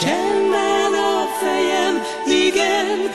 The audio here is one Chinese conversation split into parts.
Csendben a fejem, igen,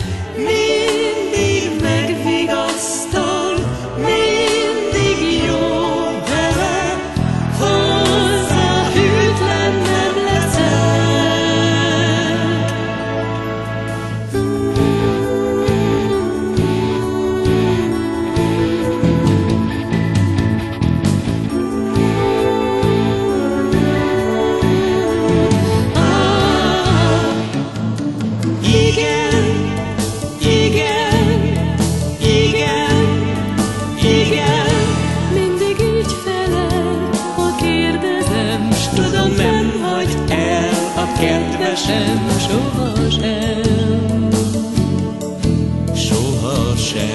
神，守候神，守候神，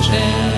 神